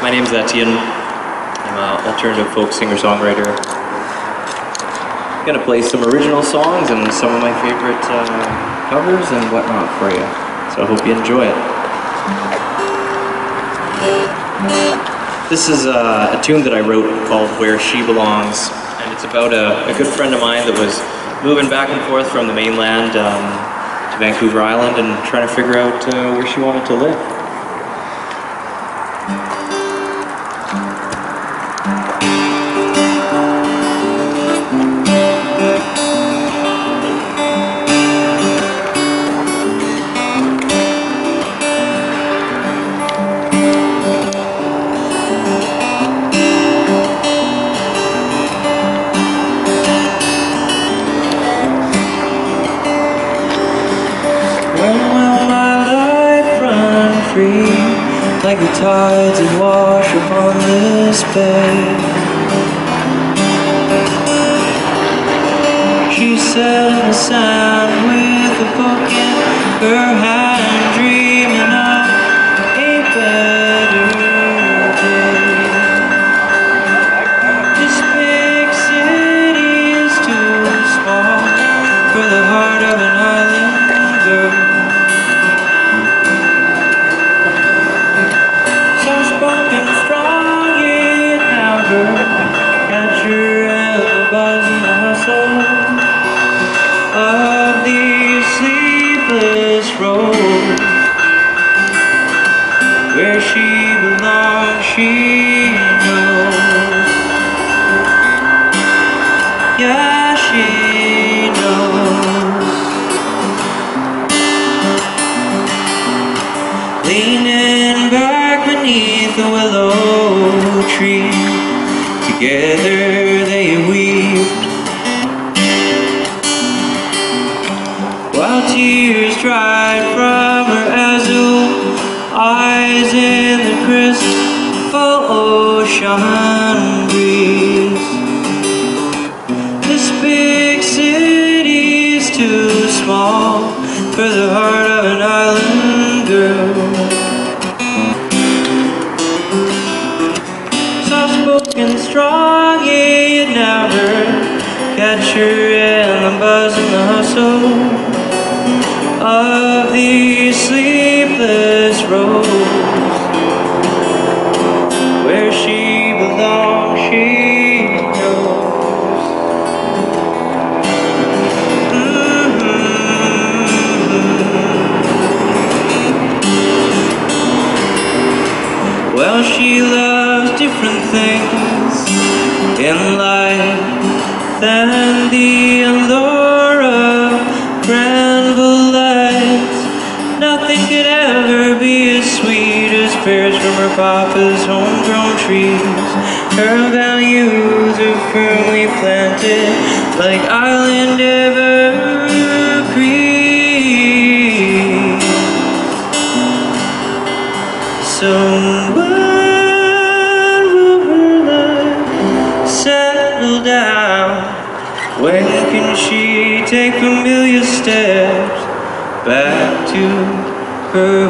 My name is Etienne. I'm an alternative folk singer-songwriter. I'm gonna play some original songs and some of my favorite uh, covers and whatnot for you. So I hope you enjoy it. This is uh, a tune that I wrote called Where She Belongs, and it's about a, a good friend of mine that was moving back and forth from the mainland um, to Vancouver Island and trying to figure out uh, where she wanted to live. Tides that wash upon this bay She sat in the sand with a book in her hand of these sleepless roads. Where she belongs, she knows. Yeah, she knows. Leaning back beneath the willow tree, together dried from her azure eyes in the crisp ocean breeze. This big city's too small for the heart of an island girl. Soft spoken, strong, yeah, you never catch her in the buzz and the hustle of these sleepless roads. Where she belongs, she knows. Mhm. Well, she loves different things papa's homegrown trees. Her values are firmly planted like island evergreens. So when will her life settle down? When can she take familiar steps back to her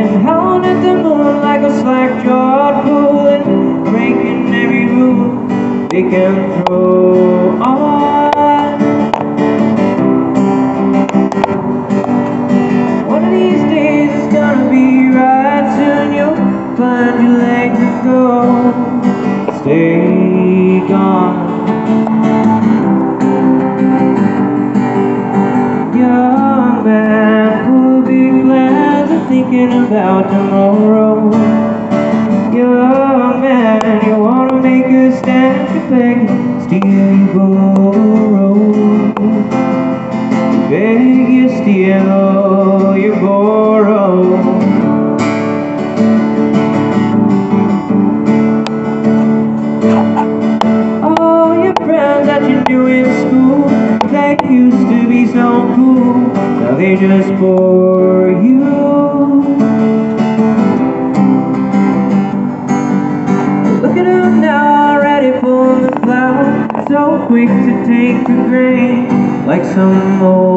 and howling at the moon like a slack-jawed fool And breaking every rule they can throw. On about tomorrow. You're a man, you wanna make a stand to beg Steal you borrow. Beg you steal you borrow. Used to be so cool. Now they just bore 怎么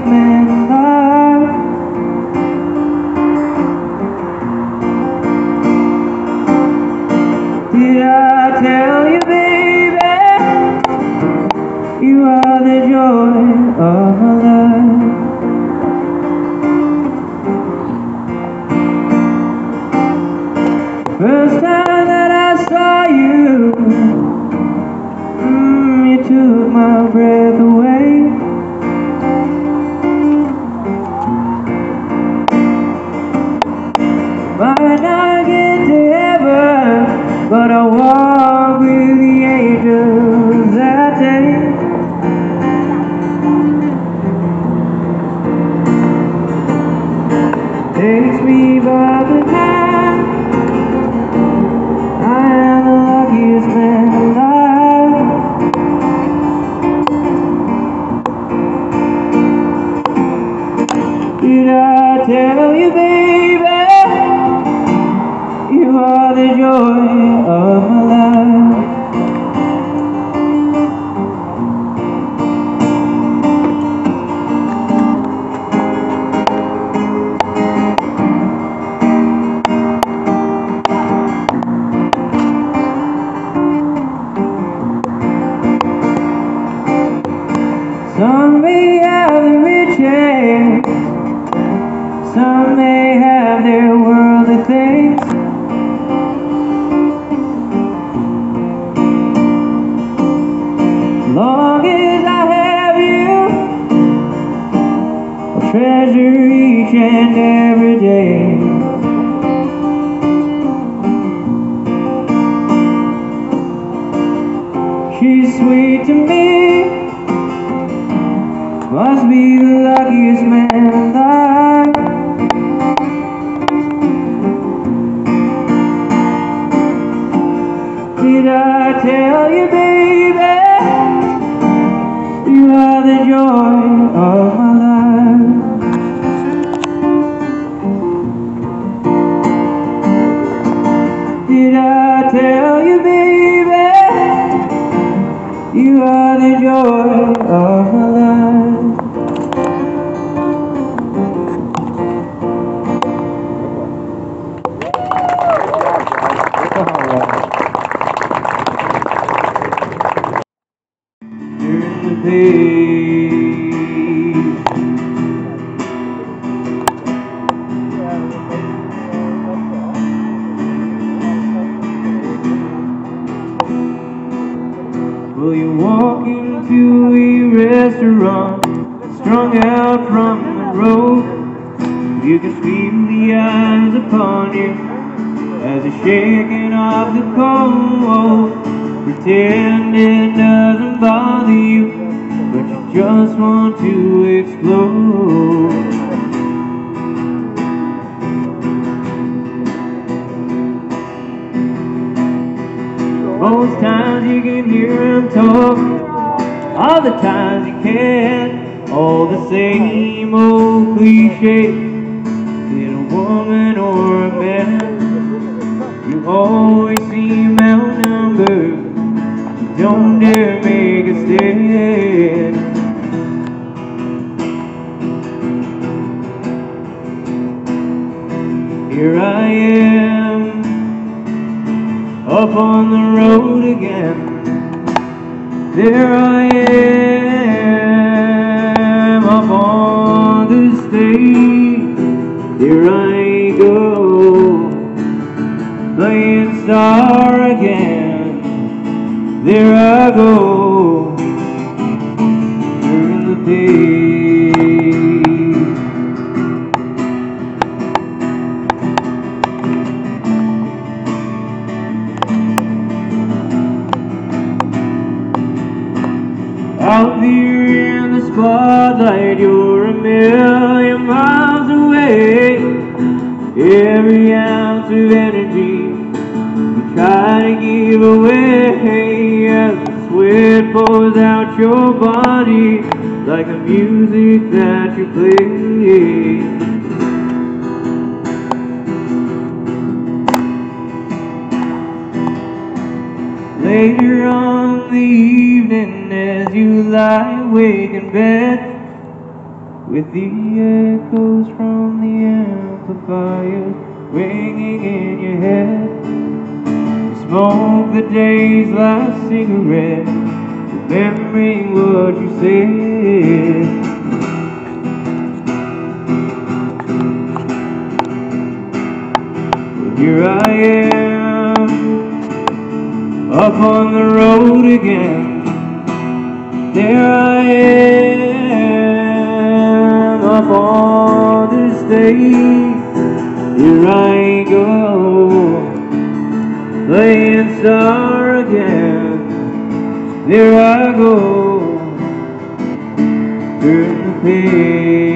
man. Pretend it doesn't bother you, but you just want to explode. Most times you can hear him talk, other times you can't. All the same old cliche. Is it a woman or a man? You always seem outnumbered. Don't dare make a stand. Here I am up on the road again. There I am up on the stage. Here I go, playing star again. There I go, Later on the evening as you lie awake in bed With the echoes from the amplifier ringing in your head You smoke the days last cigarette Remembering what you said. Here I am up on the road again. There I am up on the stage. Here I go, playing star again. There I go, turn the page.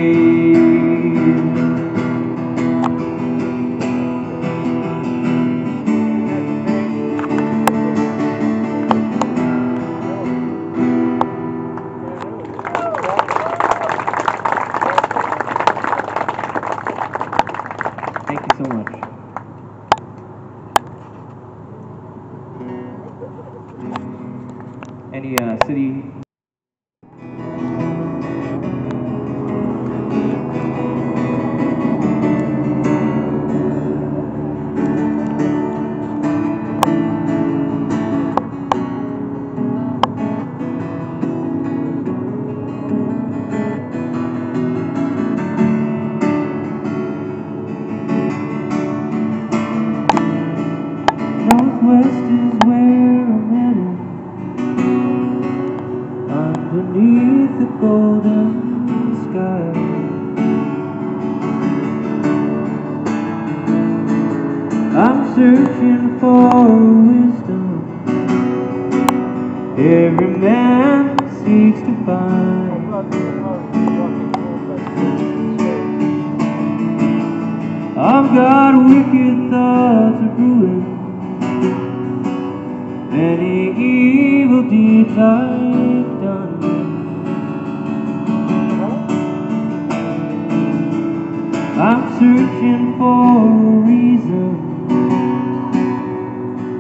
I'm searching for a reason.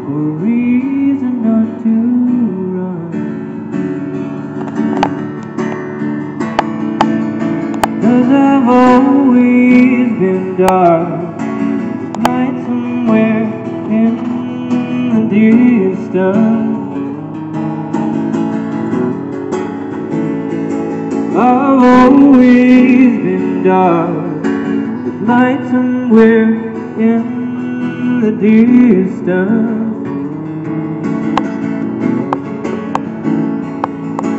For a reason not to run. Cause I've always been dark. Night somewhere in the distance. I've always been dark Night somewhere in the distance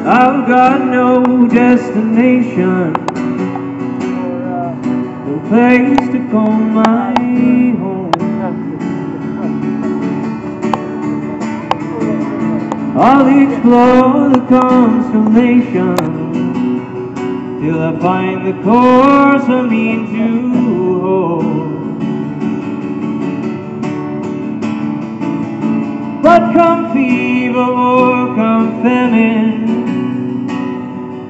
I've got no destination no place to call my home. I'll explore the constellations till I find the course I mean to hold. But come fever or come famine,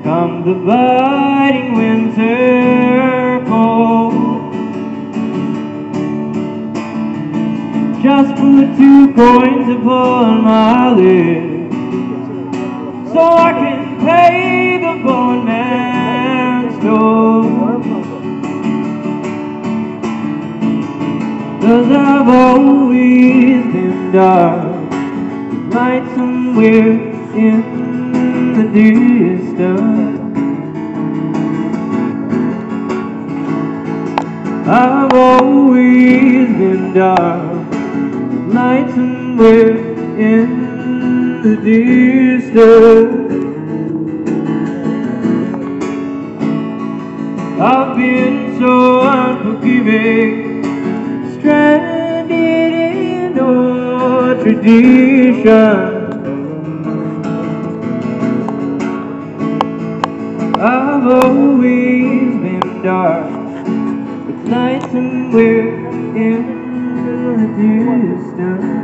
come the biting winter cold. Just put two coins upon my lips, so I can pay the man's toll. Cause I've always been dark, light somewhere in the distance. I've always been dark, light somewhere in the distance. Unforgiving, stranded in old tradition. I've always been dark, but light somewhere in the distance.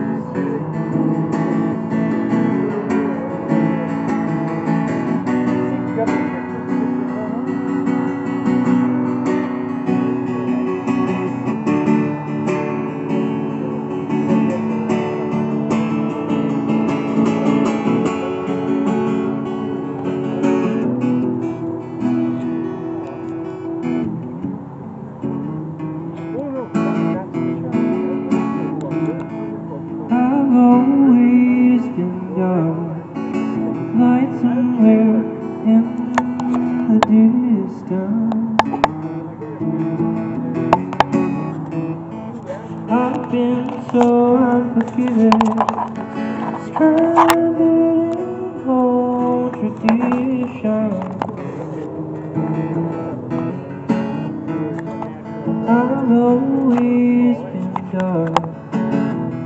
Dark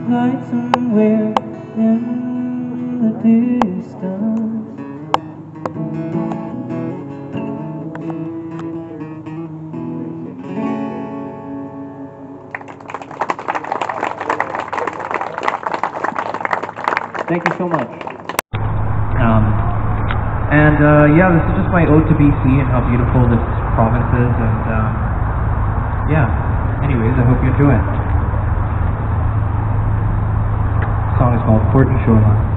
light somewhere in the distance. Thank you so much. Um, and uh, yeah, this is just my ode to BC and how beautiful this province is, and um, yeah. anyways, I hope you enjoy it. The song is called Port and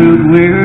we're